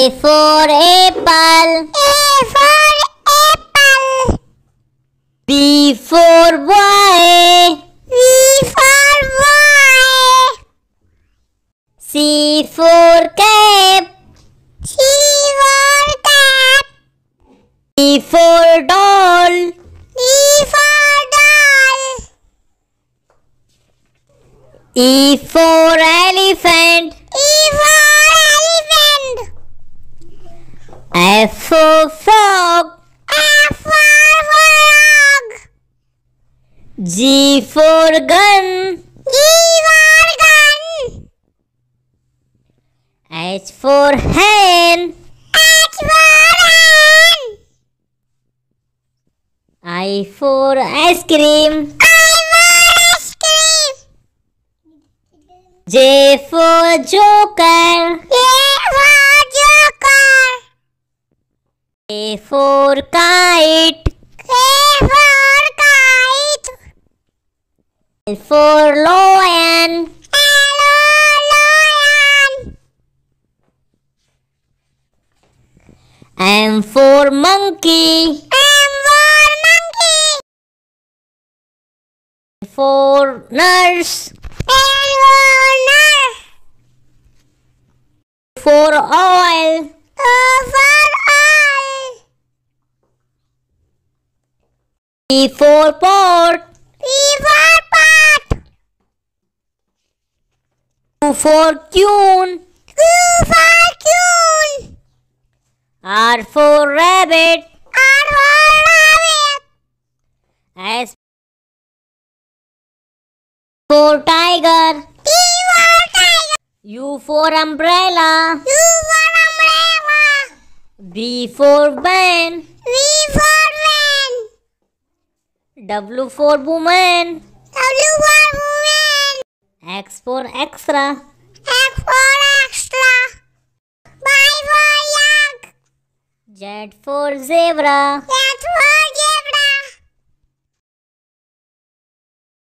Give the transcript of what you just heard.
A for apple. A for apple. B for boy. B for boy. C for cap. C for cat. D for doll. D for doll. E for elephant. E for elephant. F for frog. F for frog. G for gun. G for gun. H for hen. H for hen. I for ice cream. I for ice cream. J for joker. K for kite. K for kite. L for lion. Hello, lion. M for monkey. M for monkey. For nurse. N for nurse. For oil. O for oil. P for pot. P for pot. Q for queen. Q for queen. R for rabbit. R for rabbit. S for tiger. T for tiger. U for umbrella. U for umbrella. B for van. V for. W for woman. W for woman. X for extra. X for extra. Y for yak. Z for zebra. Z